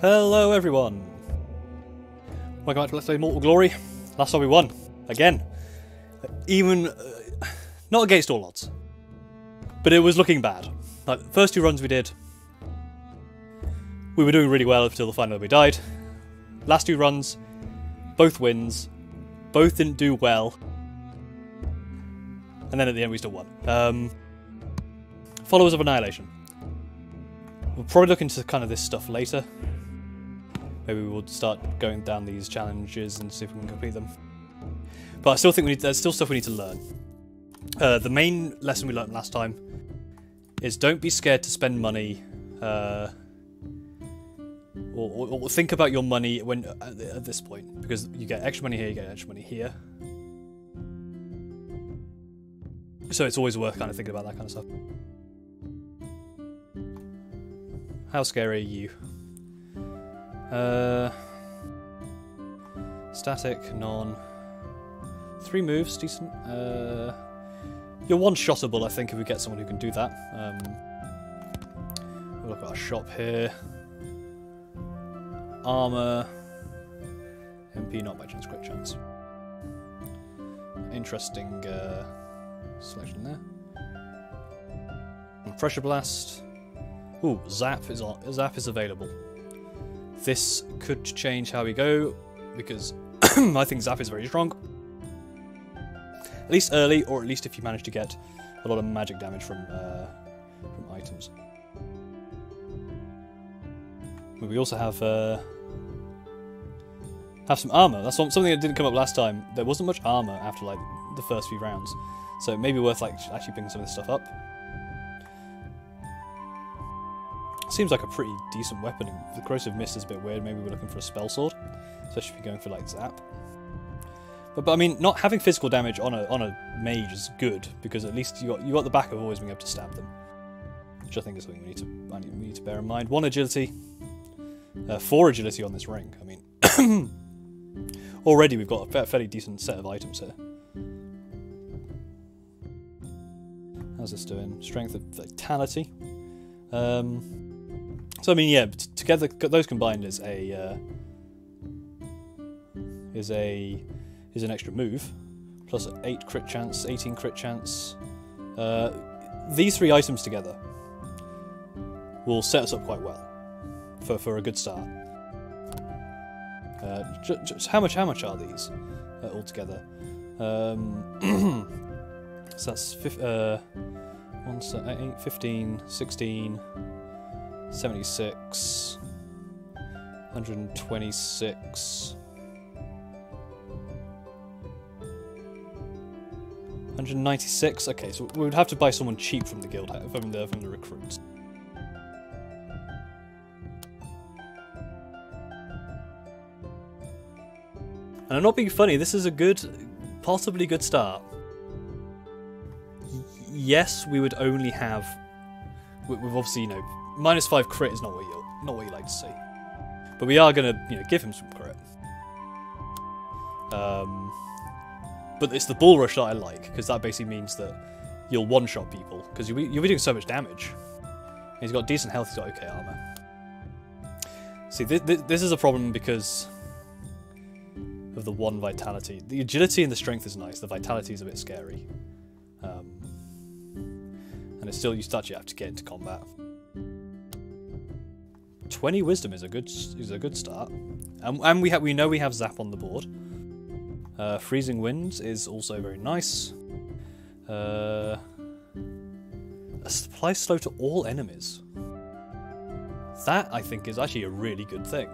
Hello everyone! Welcome back to Let's Play Mortal Glory. Last time we won. Again. Even... Uh, not against all odds. But it was looking bad. Like, the first two runs we did, we were doing really well until the final we died. Last two runs, both wins, both didn't do well. And then at the end we still won. Um, Followers of Annihilation. We'll probably look into kind of this stuff later. Maybe we'll start going down these challenges and see if we can complete them. But I still think we need, there's still stuff we need to learn. Uh, the main lesson we learned last time is don't be scared to spend money uh, or, or, or, think about your money when at, at this point because you get extra money here, you get extra money here. So it's always worth kind of thinking about that kind of stuff. How scary are you? Uh, static, non. Three moves, decent. Uh, you're one-shottable, I think, if we get someone who can do that. Um, we'll look at our shop here. Armor. MP, not by chance, quick chance. Interesting uh, selection there. Pressure blast. Ooh, zap is on. Zap is available. This could change how we go because I think zap is very strong. At least early, or at least if you manage to get a lot of magic damage from uh, from items. But we also have uh, have some armor. That's something that didn't come up last time. There wasn't much armor after like the first few rounds, so it may be worth like actually picking some of this stuff up. Seems like a pretty decent weapon. The corrosive mist is a bit weird. Maybe we're looking for a spell sword, especially if you're going for like zap. But, but I mean, not having physical damage on a on a mage is good because at least you got you got the back of always being able to stab them, which I think is something we need to we need to bear in mind. One agility, uh, four agility on this ring. I mean. Already we've got a fairly decent set of items here. How's this doing? Strength of Vitality. Um, so I mean, yeah, together those combined is a uh, is a is an extra move, plus eight crit chance, eighteen crit chance. Uh, these three items together will set us up quite well for for a good start. Uh, just how much? How much are these uh, altogether? Um, so that's uh, 8, 15, 16, 76, 126, 196. Okay, so we would have to buy someone cheap from the guild from the from the recruits. And I'm not being funny, this is a good, possibly good start. Y yes, we would only have, We've obviously, you know, minus five crit is not what you not what you like to see. But we are gonna, you know, give him some crit. Um, but it's the bull rush that I like because that basically means that you'll one-shot people because you'll be, you'll be doing so much damage. He's got decent health. He's got okay armor. See, th th this is a problem because of the one vitality. The agility and the strength is nice. The vitality is a bit scary. Um, and it's still you start you have to get into combat. 20 wisdom is a good is a good start. And, and we we know we have zap on the board. Uh, freezing winds is also very nice. Uh, a supply slow to all enemies. That I think is actually a really good thing.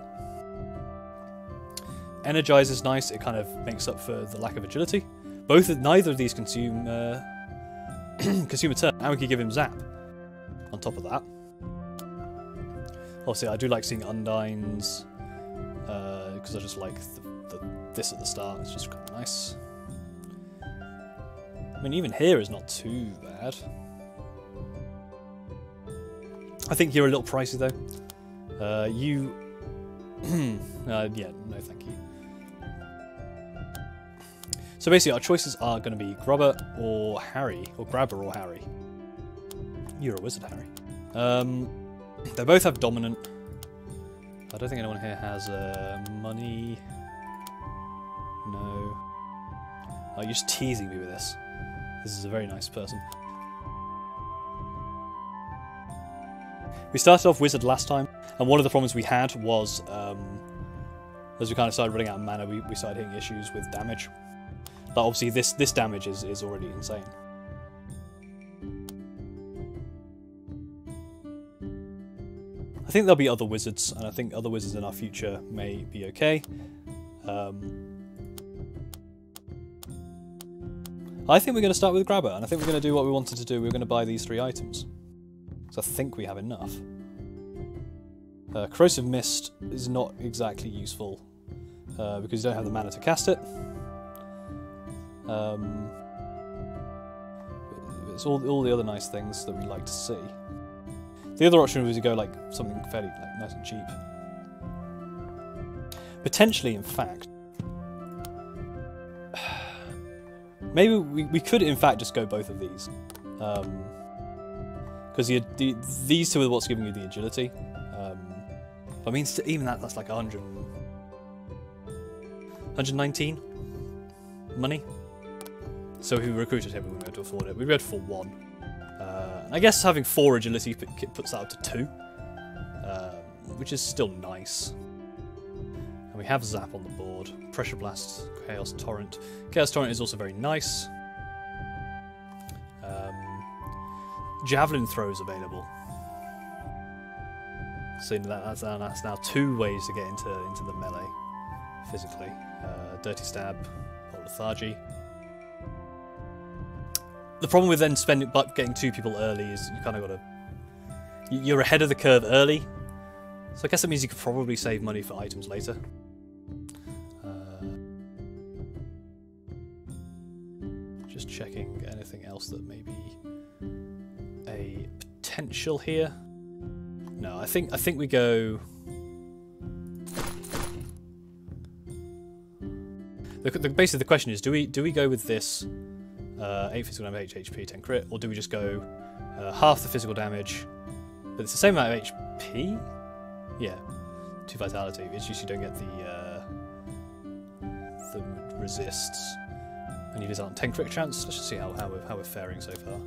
Energize is nice, it kind of makes up for the lack of agility. Both, neither of these consume uh, consume a turn, and we could give him zap on top of that. Obviously, I do like seeing Undines, because uh, I just like the, the, this at the start, it's just kind of nice. I mean, even here is not too bad. I think you're a little pricey though. Uh, you... uh, yeah, no thank you. So basically our choices are going to be Grubber or Harry, or Grabber or Harry. You're a wizard, Harry. Um, they both have Dominant. I don't think anyone here has uh, money. No. Oh, you're just teasing me with this. This is a very nice person. We started off wizard last time, and one of the problems we had was, um, as we kind of started running out of mana, we, we started hitting issues with damage. But obviously this, this damage is, is already insane. Think there'll be other wizards, and I think other wizards in our future may be okay. Um, I think we're going to start with Grabber, and I think we're going to do what we wanted to do. We're going to buy these three items. So I think we have enough. Uh, Corrosive Mist is not exactly useful, uh, because you don't have the mana to cast it. Um, it's all, all the other nice things that we like to see. The other option was to go like something fairly like, nice and cheap. Potentially, in fact, maybe we, we could in fact just go both of these. Because um, the, these two are what's giving you the agility. Um, I mean, even that, that's like 100, 119 money. So if we recruited him, we wouldn't be able to afford it. We'd be able to afford one. I guess having four agility puts that up to two, uh, which is still nice. And we have Zap on the board. Pressure Blast, Chaos Torrent. Chaos Torrent is also very nice. Um, Javelin throws available. So that's, that's now two ways to get into, into the melee physically. Uh, Dirty Stab, or Lethargy. The problem with then spending but getting two people early is you kind of got to you're ahead of the curve early. So I guess that means you could probably save money for items later. Uh, just checking anything else that may be a potential here. No, I think I think we go. The, the, basically, the question is: Do we do we go with this uh, 8 physical damage, 8 HP, 10 crit, or do we just go uh, half the physical damage, but it's the same amount of HP? Yeah, 2 vitality, it's just you don't get the, uh, the resists, and you lose on 10 crit chance. Let's just see how, how, we're, how we're faring so far.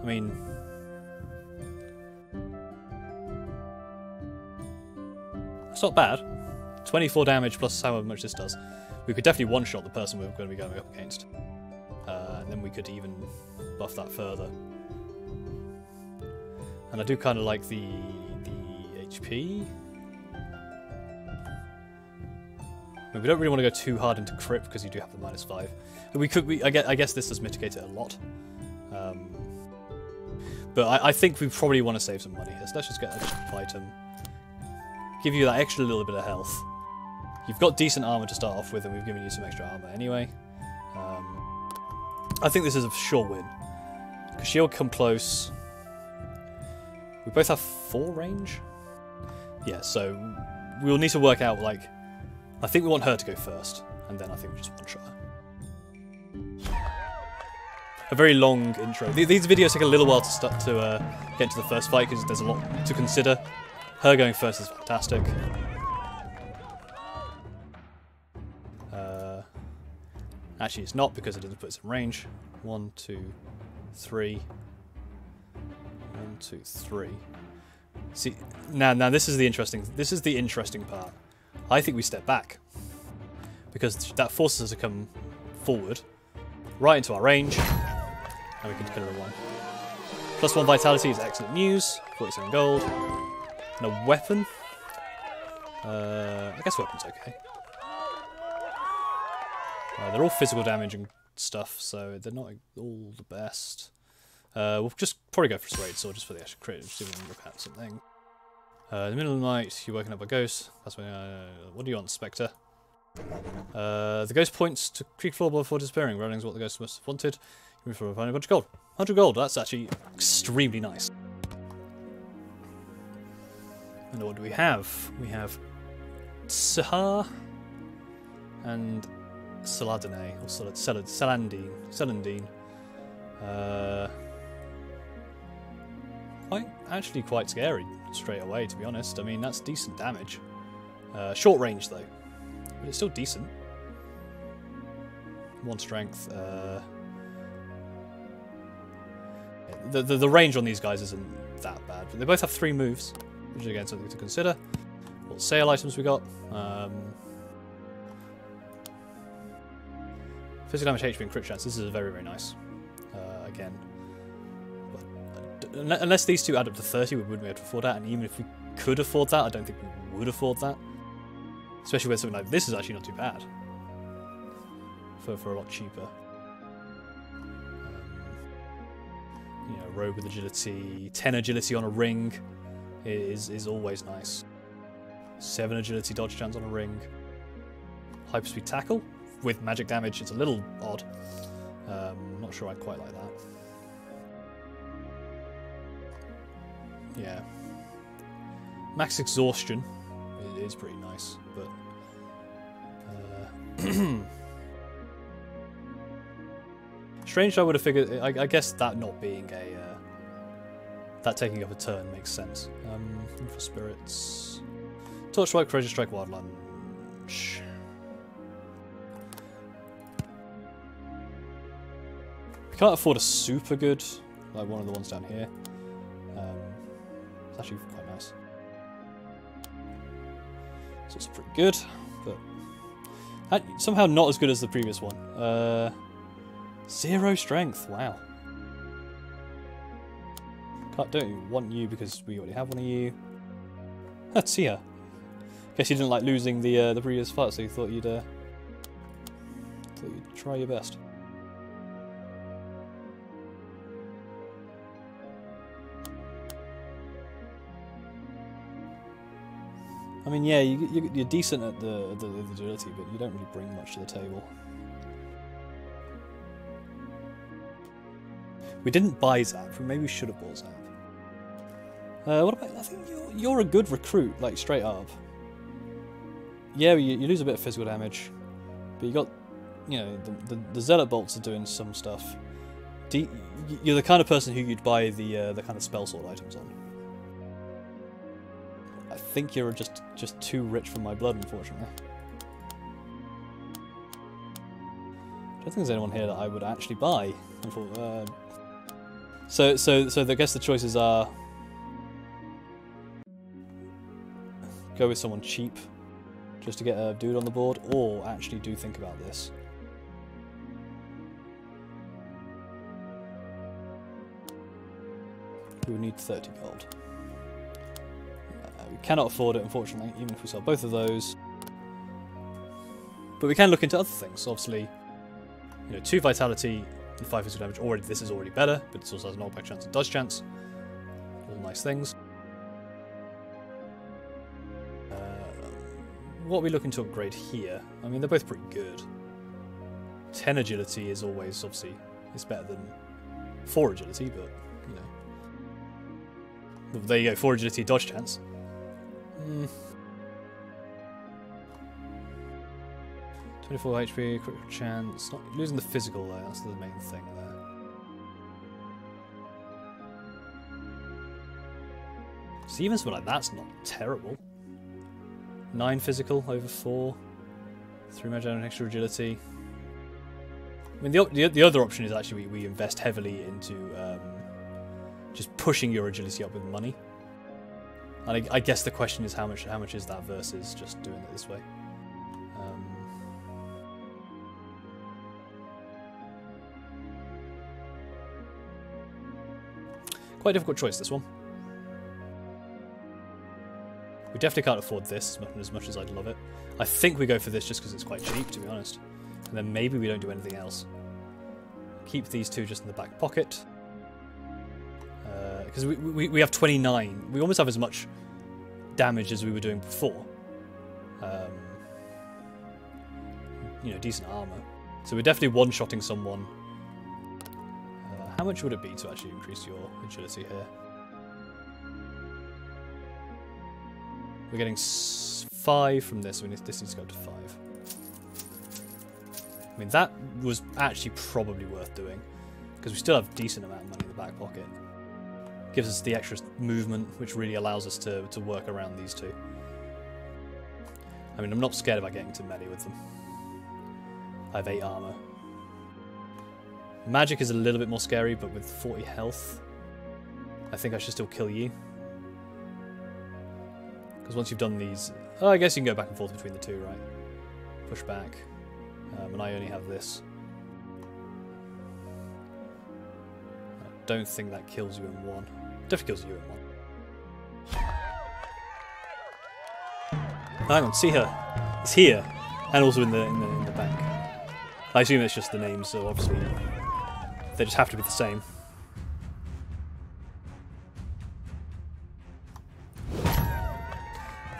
I mean... That's not bad. 24 damage plus how much this does. We could definitely one-shot the person we're going to be going up against and then we could even buff that further. And I do kind of like the the HP. Mean, we don't really want to go too hard into crit because you do have the minus five. And we could, we, I guess, I guess this does mitigate it a lot. Um, but I, I, think we probably want to save some money here. So let's just get a cheap item. Give you that extra little bit of health. You've got decent armor to start off with, and we've given you some extra armor anyway. Um, I think this is a sure win. Because she'll come close. We both have four range? Yeah, so we'll need to work out, like... I think we want her to go first, and then I think we just one-shot her. A very long intro. These videos take a little while to start to uh, get into the first fight, because there's a lot to consider. Her going first is fantastic. Actually, it's not because it doesn't put us in range. One, two, three. One, two, three. See, now, now this is the interesting. This is the interesting part. I think we step back because that forces us to come forward, right into our range, and we can kill her one. Plus one vitality is excellent news. 47 gold. And a weapon. Uh, I guess weapon's okay. Uh, they're all physical damage and stuff, so they're not all the best. Uh, we'll just probably go for a Serrated Sword just for the extra crit, just if look at something. Uh, in the middle of the night, you're woken up by ghosts. That's when. Uh, what do you want, Spectre? Uh, the ghost points to creek floor before disappearing. Rolling's what the ghost must have wanted. You move forward, find a bunch of gold. 100 gold. That's actually extremely nice. And what do we have? We have Sahar and Saladine or Salad, Salad, Salandine, Salandine. Uh, quite actually quite scary straight away, to be honest. I mean, that's decent damage. Uh, short range though, but it's still decent. One strength. Uh, the, the the range on these guys isn't that bad, but they both have three moves, which is again something to consider. What sale items we got? Um, physical damage, HP, and crit chance. This is very very nice. Uh, again, but unless these two add up to 30, we wouldn't be able to afford that. And even if we could afford that, I don't think we would afford that. Especially with something like this is actually not too bad. For, for a lot cheaper. Um, you know, rogue with agility, 10 agility on a ring is, is always nice. 7 agility dodge chance on a ring. Hyperspeed tackle with magic damage, it's a little odd. Um, not sure I quite like that. Yeah. Max exhaustion is pretty nice, but uh, strange. I would have figured. I, I, guess that not being a uh, that taking up a turn makes sense. Um, for spirits, torch strike, treasure strike, wild lunge. Can't afford a super good like one of the ones down here. Um, it's actually quite nice. So it's pretty good, but somehow not as good as the previous one. Uh, zero strength, wow. Can't, don't want you because we already have one of you. Let's see her. Guess you didn't like losing the uh, the previous fight, so you thought you'd uh, thought you'd try your best. I mean, yeah, you, you, are decent at the, the, the agility, but you don't really bring much to the table. We didn't buy Zap. We maybe we should have bought Zap. Uh, what about? I think you're, you're a good recruit, like straight up. Yeah, you, you lose a bit of physical damage, but you got, you know, the, the, the zealot bolts are doing some stuff. you're the kind of person who you'd buy the uh, the kind of spell sword items on. I think you're just just too rich for my blood, unfortunately. I don't think there's anyone here that I would actually buy. Uh, so, so, so I guess the choices are go with someone cheap, just to get a dude on the board, or actually do think about this. We would need 30 gold. We cannot afford it, unfortunately, even if we sell both of those. But we can look into other things. Obviously, you know, 2 vitality and 5 physical damage. Already, This is already better, but it also has an knockback chance and dodge chance. All nice things. Uh, what are we looking to upgrade here? I mean, they're both pretty good. 10 agility is always, obviously, it's better than 4 agility, but, you know. There you go, 4 agility, dodge chance. Mm. 24 HP, critical chance. Not losing the physical though, that's the main thing there. See, even something like that's not terrible. 9 physical over 4. 3 magic and extra agility. I mean, the, the, the, other option is actually we, we invest heavily into um, just pushing your agility up with money. And I, I, guess the question is how much how much is that versus just doing it this way. Um, quite a difficult choice this one. We definitely can't afford this as much as I'd love it. I think we go for this just because it's quite cheap, to be honest. And then maybe we don't do anything else. Keep these two just in the back pocket because we, we, we have 29. We almost have as much damage as we were doing before. Um, you know, decent armor. So we're definitely one-shotting someone. Uh, how much would it be to actually increase your agility here? We're getting five from this, so this needs to go up to five. I mean, that was actually probably worth doing, because we still have a decent amount of money in the back pocket. Gives us the extra movement, which really allows us to, to work around these two. I mean, I'm not scared about getting to melee with them. I have 8 armor. Magic is a little bit more scary, but with 40 health, I think I should still kill you. Because once you've done these... Oh, I guess you can go back and forth between the two, right? Push back. Um, and I only have this. I don't think that kills you in one. Kills you in one. Hang on, see her. It's here. And also in the, in the, in the bank. I assume it's just the names, so obviously they just have to be the same.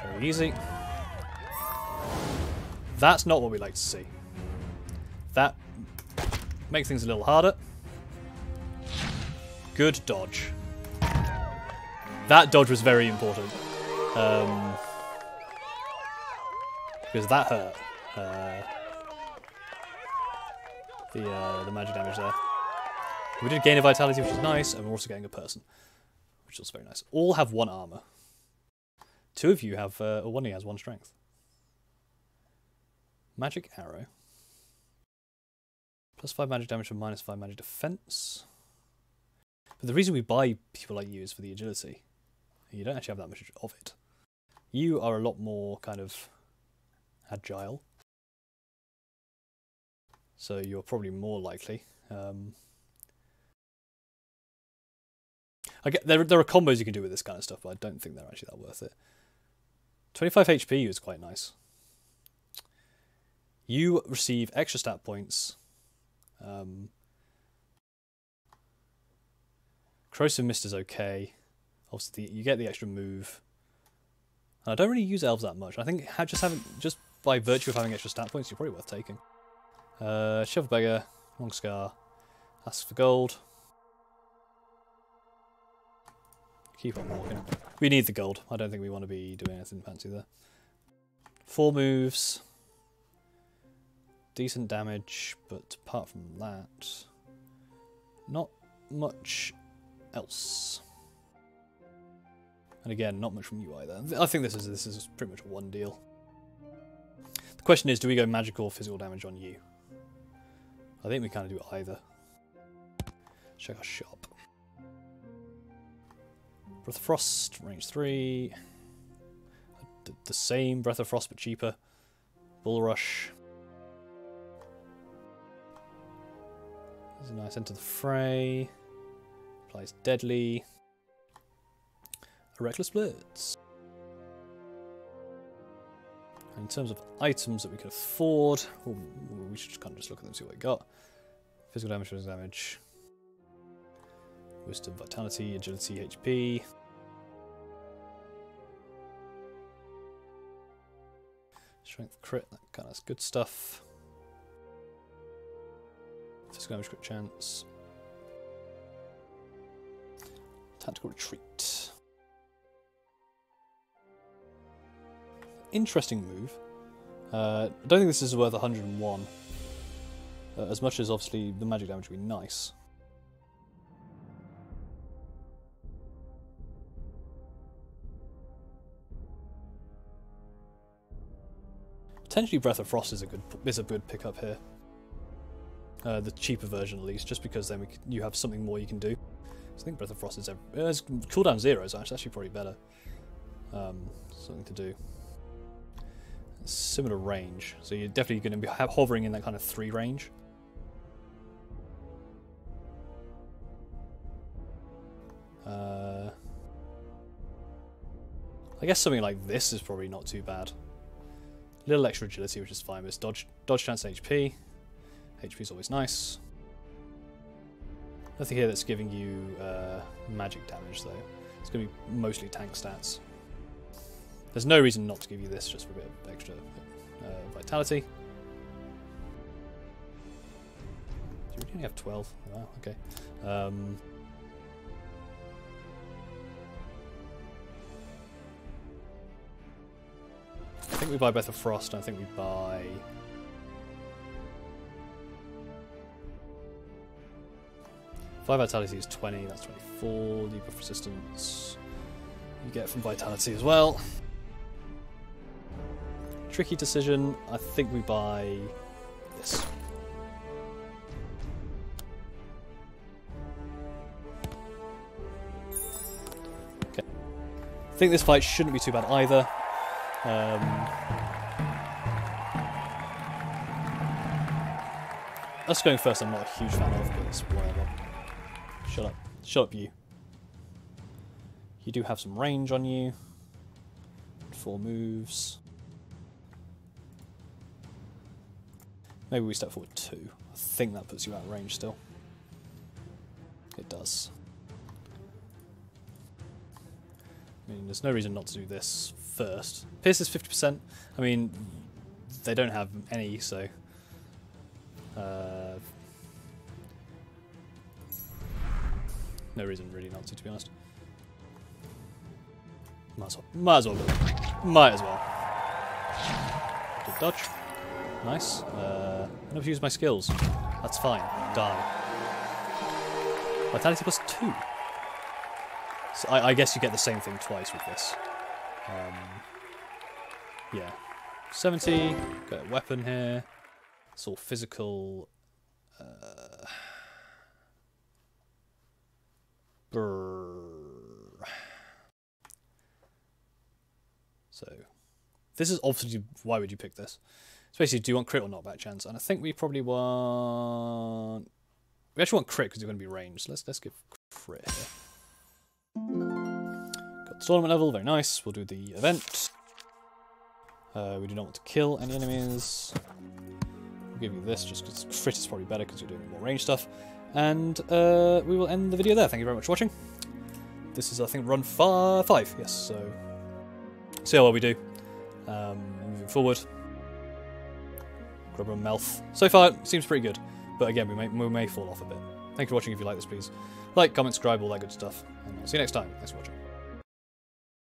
Very easy. That's not what we like to see. That makes things a little harder. Good dodge. That dodge was very important. Um, because that hurt. Uh, the uh, the magic damage there. We did gain a vitality, which is nice, and we're also getting a person, which is very nice. All have one armor. Two of you have, uh, or one of you has one strength. Magic arrow. Plus five magic damage and minus five magic defense. But the reason we buy people like you is for the agility. You don't actually have that much of it. You are a lot more kind of agile. So you're probably more likely. Um, I get there. There are combos you can do with this kind of stuff, but I don't think they're actually that worth it. 25 HP is quite nice. You receive extra stat points. Um, Corrosive Mist is okay. Obviously, you get the extra move. And I don't really use elves that much. I think just having just by virtue of having extra stat points, you're probably worth taking. Uh, Shovel Beggar, Long Scar, ask for gold. Keep on walking. We need the gold. I don't think we want to be doing anything fancy there. Four moves. Decent damage, but apart from that, not much else. And again, not much from you either. I think this is this is pretty much one deal. The question is, do we go magical or physical damage on you? I think we kind of do either. Check our shop. Breath of Frost, range 3. The, same Breath of Frost but cheaper. Bull Rush. There's a nice enter the fray. Applies deadly. Reckless blitz. in terms of items that we can afford, well, we should kind of just look at them and see what we got. Physical damage, physical damage. Wisdom, Vitality, Agility, HP. Strength, crit, that kind of good stuff. Physical damage, crit chance. Tactical retreat. Interesting move. Uh, I don't think this is worth 101. Uh, as much as obviously the magic damage would be nice. Potentially Breath of Frost is a good is a good pickup here. Uh, the cheaper version at least, just because then you have something more you can do. So I think Breath of Frost is every, uh, cooldown zero, so it's actually probably better. Um, something to do. Similar range, so you're definitely going to be hovering in that kind of three range. Uh, I guess something like this is probably not too bad A little extra agility, which is fine. But it's dodge, dodge chance HP. HP is always nice. Nothing here that's giving you uh, magic damage, though. It's going to be mostly tank stats. There's no reason not to give you this, just for a bit of extra uh, vitality. Do you only have 12? Wow, okay. Um, I think we buy Breath of Frost, I think we buy... 5 vitality is 20, that's 24. Debuff resistance you get from vitality as well. Tricky decision. I think we buy this. Okay. I think this fight shouldn't be too bad either. Um, us going first I'm not a huge fan of, but it's whatever. Shut up. Shut up, you. You do have some range on you. Four moves. Maybe we step forward two. I think that puts you out of range still. It does. I mean, there's no reason not to do this first. Pierce is 50%. I mean, they don't have any, so... Uh, no reason really not to, to be honest. Might as well. Might as well. Might as well. Good dodge. Nice. Uh, I never used my skills. That's fine. Die. Vitality plus two. So I, I, guess you get the same thing twice with this. Um, yeah. 70. Got a weapon here. It's all physical. Uh, so, this is obviously why would you pick this? It's basically, do you want crit or knockback chance? And I think we probably want. We actually want crit because you're going to be ranged. Let's let's give crit here. Got the tournament level, very nice. We'll do the event. Uh, we do not want to kill any enemies. We'll give you this just because crit is probably better because you're doing more range stuff. And uh, we will end the video there. Thank you very much for watching. This is, I think, run five. Yes, so see how well we do. Um, moving forward. Grubber and Melf. So far, it seems pretty good. But again, we may, we may fall off a bit. Thank you for watching. If you like this, please like, comment, subscribe, all that good stuff. And I'll see you next time. Thanks for watching.